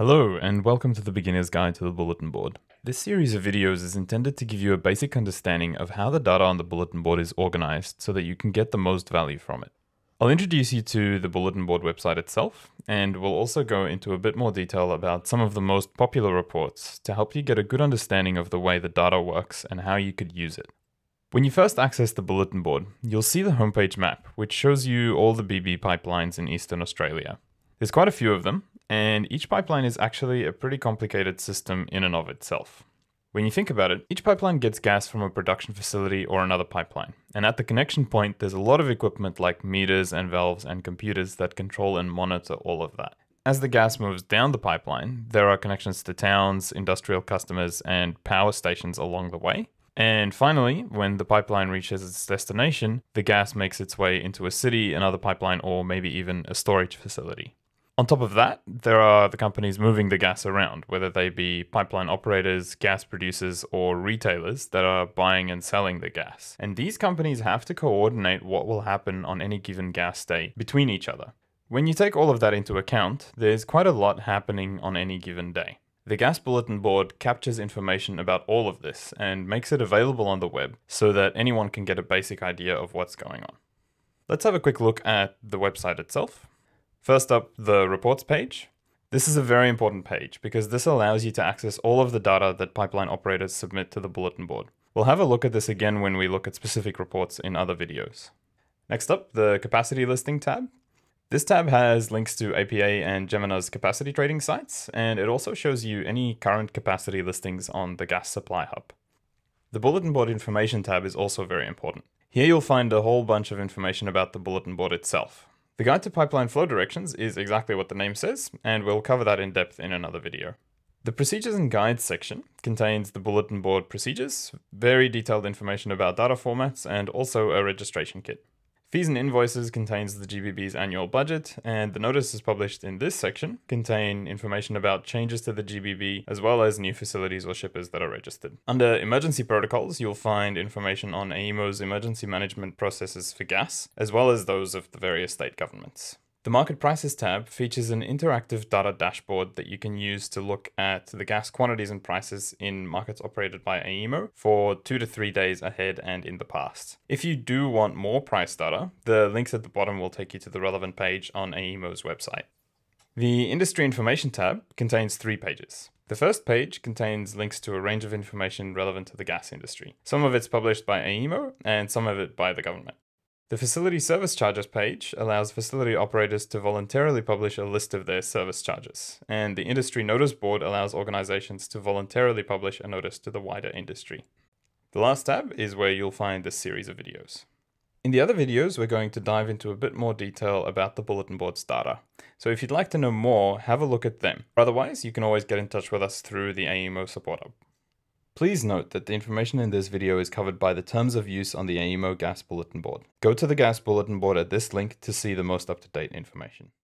Hello, and welcome to the Beginner's Guide to the Bulletin Board. This series of videos is intended to give you a basic understanding of how the data on the bulletin board is organized so that you can get the most value from it. I'll introduce you to the bulletin board website itself, and we'll also go into a bit more detail about some of the most popular reports to help you get a good understanding of the way the data works and how you could use it. When you first access the bulletin board, you'll see the homepage map, which shows you all the BB pipelines in Eastern Australia. There's quite a few of them, and each pipeline is actually a pretty complicated system in and of itself. When you think about it, each pipeline gets gas from a production facility or another pipeline. And at the connection point, there's a lot of equipment like meters and valves and computers that control and monitor all of that. As the gas moves down the pipeline, there are connections to towns, industrial customers, and power stations along the way. And finally, when the pipeline reaches its destination, the gas makes its way into a city, another pipeline, or maybe even a storage facility. On top of that, there are the companies moving the gas around, whether they be pipeline operators, gas producers, or retailers that are buying and selling the gas. And these companies have to coordinate what will happen on any given gas day between each other. When you take all of that into account, there's quite a lot happening on any given day. The Gas Bulletin Board captures information about all of this and makes it available on the web so that anyone can get a basic idea of what's going on. Let's have a quick look at the website itself. First up, the reports page. This is a very important page because this allows you to access all of the data that pipeline operators submit to the bulletin board. We'll have a look at this again when we look at specific reports in other videos. Next up, the capacity listing tab. This tab has links to APA and Jemena's capacity trading sites, and it also shows you any current capacity listings on the gas supply hub. The bulletin board information tab is also very important. Here you'll find a whole bunch of information about the bulletin board itself, the guide to pipeline flow directions is exactly what the name says, and we'll cover that in depth in another video. The procedures and guides section contains the bulletin board procedures, very detailed information about data formats, and also a registration kit. Fees and invoices contains the GBB's annual budget, and the notices published in this section contain information about changes to the GBB as well as new facilities or shippers that are registered. Under emergency protocols, you'll find information on AEMO's emergency management processes for gas, as well as those of the various state governments. The Market Prices tab features an interactive data dashboard that you can use to look at the gas quantities and prices in markets operated by AEMO for two to three days ahead and in the past. If you do want more price data, the links at the bottom will take you to the relevant page on AEMO's website. The Industry Information tab contains three pages. The first page contains links to a range of information relevant to the gas industry. Some of it's published by AEMO and some of it by the government. The Facility Service Charges page allows facility operators to voluntarily publish a list of their service charges, and the Industry Notice Board allows organizations to voluntarily publish a notice to the wider industry. The last tab is where you'll find this series of videos. In the other videos, we're going to dive into a bit more detail about the bulletin board's data. So if you'd like to know more, have a look at them. Otherwise, you can always get in touch with us through the AEMO support hub. Please note that the information in this video is covered by the terms of use on the AEMO Gas Bulletin Board. Go to the Gas Bulletin Board at this link to see the most up-to-date information.